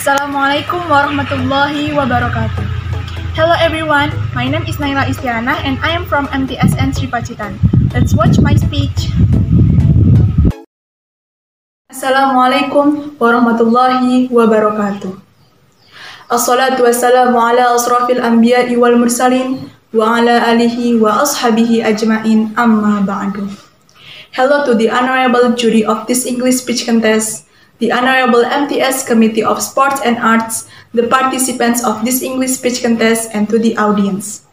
Assalamualaikum warahmatullahi wabarakatuh. Hello everyone, my name is Naila Istiana and I am from MTSN Sri Pacitan. Let's watch my speech. Assalamualaikum warahmatullahi wabarakatuh. Assalatu wassalamu ala asrafil anbiya'i wal mursalin wa ala alihi wa ashabihi ajma'in amma ba'du. Hello to the honorable jury of this English speech contest, the honorable MTS Committee of Sports and Arts, the participants of this English speech contest, and to the audience.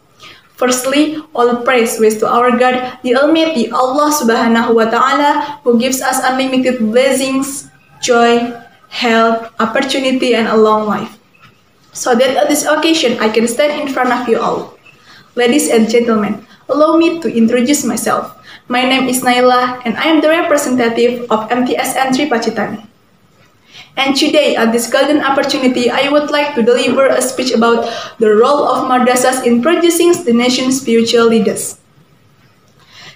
Firstly, all praise goes to our God, the Almighty Allah Subhanahu wa Ta'ala, who gives us unlimited blessings, joy, health, opportunity, and a long life. So that at this occasion I can stand in front of you all. Ladies and gentlemen, allow me to introduce myself. My name is Naila, and I am the representative of MTSN 3 Pacitan. And today, at this golden opportunity, I would like to deliver a speech about the role of madrasas in producing the nation's spiritual leaders.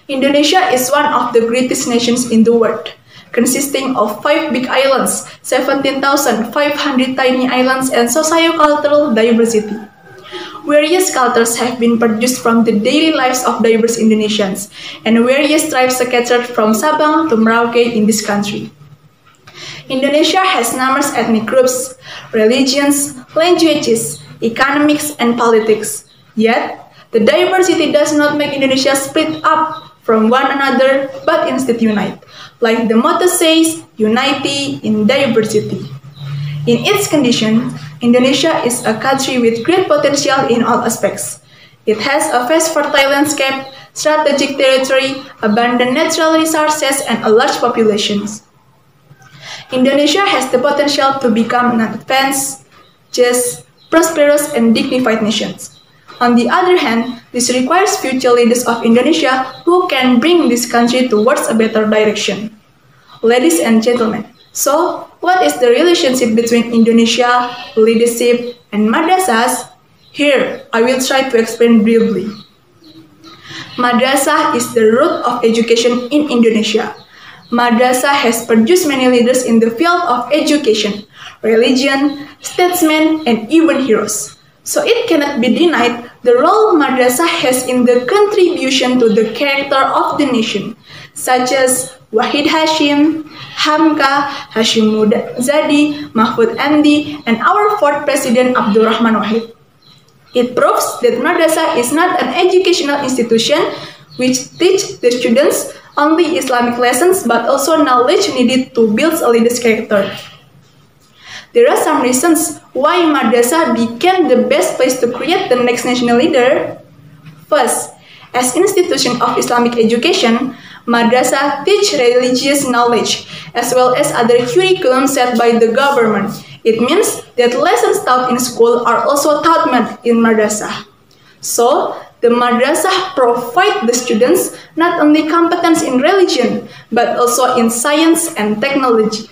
Indonesia is one of the greatest nations in the world, consisting of five big islands, 17,500 tiny islands, and socio-cultural diversity. Various cultures have been produced from the daily lives of diverse Indonesians, and various tribes are scattered from Sabang to Merauke in this country. Indonesia has numerous ethnic groups, religions, languages, economics, and politics. Yet, the diversity does not make Indonesia split up from one another, but instead unite. Like the motto says, unity in diversity. In its condition, Indonesia is a country with great potential in all aspects. It has a vast fertile landscape, strategic territory, abundant natural resources, and a large population. Indonesia has the potential to become an advanced, just, prosperous, and dignified nation. On the other hand, this requires future leaders of Indonesia who can bring this country towards a better direction. Ladies and gentlemen, so what is the relationship between Indonesia, leadership, and madrasas? Here, I will try to explain briefly. Madrasah is the root of education in Indonesia. Madrasah has produced many leaders in the field of education, religion, statesmen, and even heroes. So it cannot be denied the role madrasa has in the contribution to the character of the nation, such as Wahid Hashim, Hamka, Hashim Asy'ari, Mahfud MD, and our fourth president Abdurrahman Wahid. It proves that madrasa is not an educational institution which teach the students only Islamic lessons but also knowledge needed to build a leader's character. There are some reasons why madrasah became the best place to create the next national leader. First, as institution of Islamic education, madrasah teach religious knowledge as well as other curriculum set by the government. It means that lessons taught in school are also taught in madrasah. So, the madrasah provide the students not only competence in religion, but also in science and technology.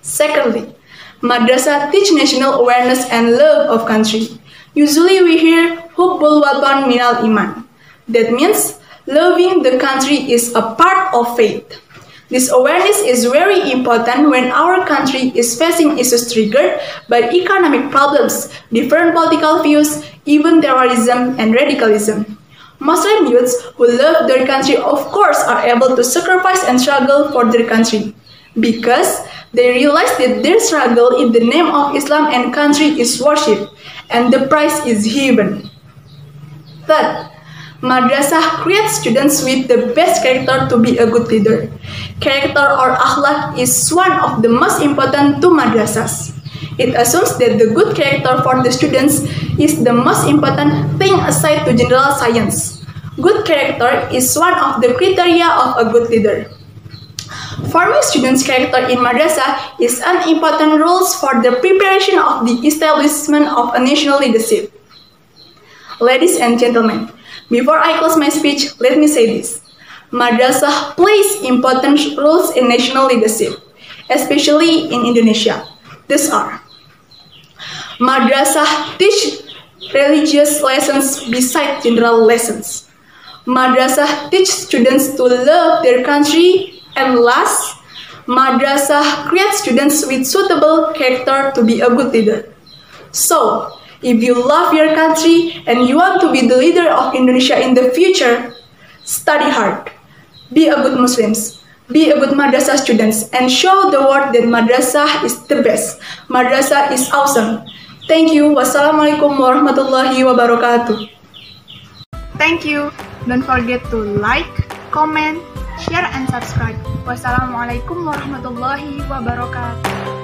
Secondly, madrasah teach national awareness and love of country. Usually we hear hubbul watan minal iman. That means loving the country is a part of faith. This awareness is very important when our country is facing issues triggered by economic problems, different political views, even terrorism and radicalism. Muslim youths who love their country of course are able to sacrifice and struggle for their country because they realize that their struggle in the name of Islam and country is worship and the price is given. Third, madrasah creates students with the best character to be a good leader. Character or akhlak is one of the most important to madrasas. It assumes that the good character for the students is the most important thing aside to general science. Good character is one of the criteria of a good leader. Forming students' character in madrasa is an important role for the preparation of the establishment of a national leadership. Ladies and gentlemen, before I close my speech, let me say this. Madrasah plays important roles in national leadership, especially in Indonesia. These are Madrasah teach religious lessons beside general lessons. Madrasah teach students to love their country and last, Madrasah creates students with suitable character to be a good leader. So, if you love your country and you want to be the leader of Indonesia in the future, study hard. Be a good Muslims. Be a good madrasah students and show the world that madrasah is the best. Madrasah is awesome. Thank you. Wassalamualaikum warahmatullahi wabarakatuh. Thank you. Don't forget to like, comment, share, and subscribe. Wassalamualaikum warahmatullahi wabarakatuh.